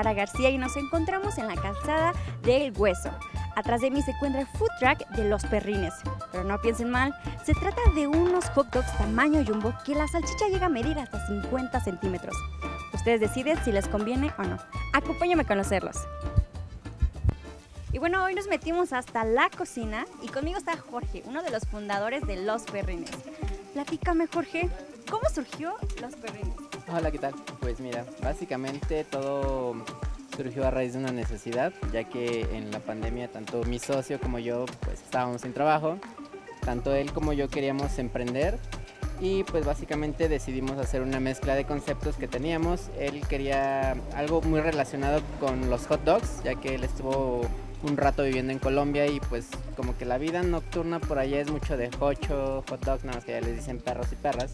Clara García y nos encontramos en la calzada del Hueso. Atrás de mí se encuentra el food truck de Los Perrines. Pero no piensen mal, se trata de unos hot dogs tamaño jumbo que la salchicha llega a medir hasta 50 centímetros. Ustedes deciden si les conviene o no. Acompáñame a conocerlos. Y bueno, hoy nos metimos hasta la cocina y conmigo está Jorge, uno de los fundadores de Los Perrines. Platícame, Jorge, ¿cómo surgió Los Perrines? Hola, ¿qué tal? Pues mira, básicamente todo surgió a raíz de una necesidad, ya que en la pandemia tanto mi socio como yo pues estábamos sin trabajo, tanto él como yo queríamos emprender y pues básicamente decidimos hacer una mezcla de conceptos que teníamos. Él quería algo muy relacionado con los hot dogs, ya que él estuvo un rato viviendo en Colombia y pues como que la vida nocturna por allá es mucho de hocho, hot dog, nada más que ya les dicen perros y perras.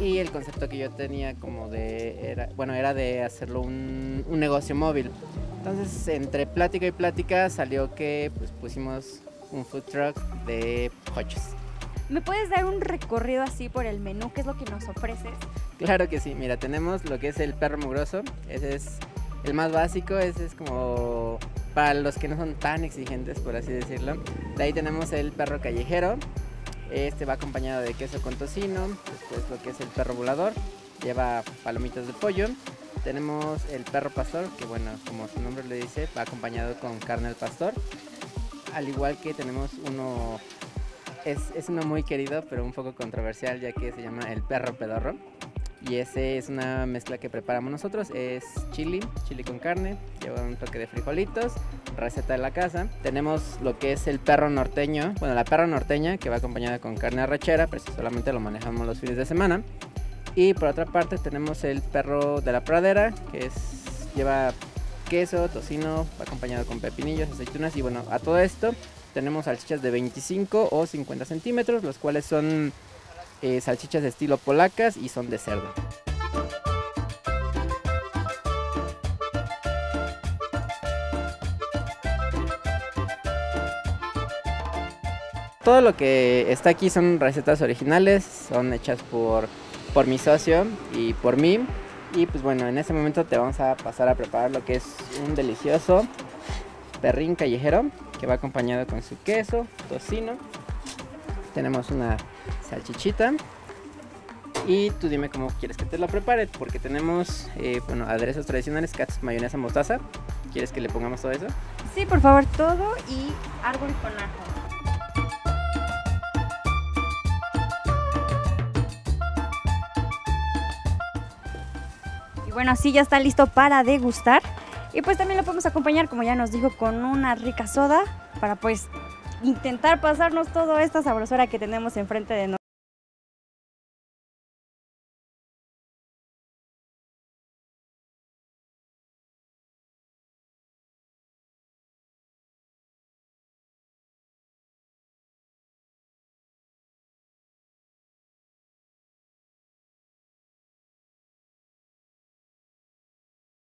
Y el concepto que yo tenía como de, era, bueno, era de hacerlo un, un negocio móvil. Entonces entre plática y plática salió que pues pusimos un food truck de hochos. ¿Me puedes dar un recorrido así por el menú? ¿Qué es lo que nos ofreces? Claro que sí, mira, tenemos lo que es el perro mugroso, ese es el más básico, ese es como para los que no son tan exigentes, por así decirlo. De ahí tenemos el perro callejero, este va acompañado de queso con tocino, después lo que es el perro volador, lleva palomitas de pollo. Tenemos el perro pastor, que bueno, como su nombre le dice, va acompañado con carne al pastor. Al igual que tenemos uno es, es, uno muy querido, pero un poco controversial, ya que se llama el perro pedorro. Y ese es una mezcla que preparamos nosotros. Es chili, chili con carne, lleva un toque de frijolitos, receta de la casa. Tenemos lo que es el perro norteño, bueno, la perra norteña, que va acompañada con carne arrachera, pero solamente lo manejamos los fines de semana. Y por otra parte tenemos el perro de la pradera, que es, lleva queso, tocino, va acompañado con pepinillos, aceitunas y bueno, a todo esto tenemos salchichas de 25 o 50 centímetros, los cuales son eh, salchichas de estilo polacas y son de cerdo. Todo lo que está aquí son recetas originales, son hechas por, por mi socio y por mí. Y pues bueno, en este momento te vamos a pasar a preparar lo que es un delicioso perrín callejero que va acompañado con su queso, tocino. Tenemos una salchichita. Y tú dime cómo quieres que te lo prepare, porque tenemos, eh, bueno, aderezos tradicionales, cats, mayonesa, mostaza. ¿Quieres que le pongamos todo eso? Sí, por favor, todo y árbol con ajo. Y bueno, así ya está listo para degustar. Y pues también lo podemos acompañar, como ya nos dijo, con una rica soda para pues intentar pasarnos toda esta sabrosura que tenemos enfrente de nosotros.